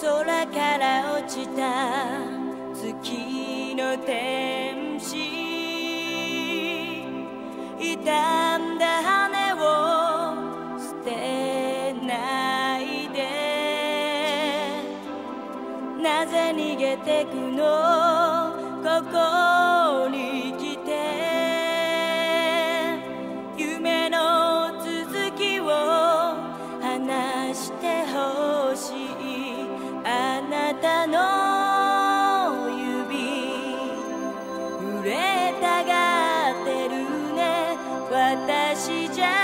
空から落ちた月の天使傷んだ羽を捨てないで。なぜ逃げてくの？心季节。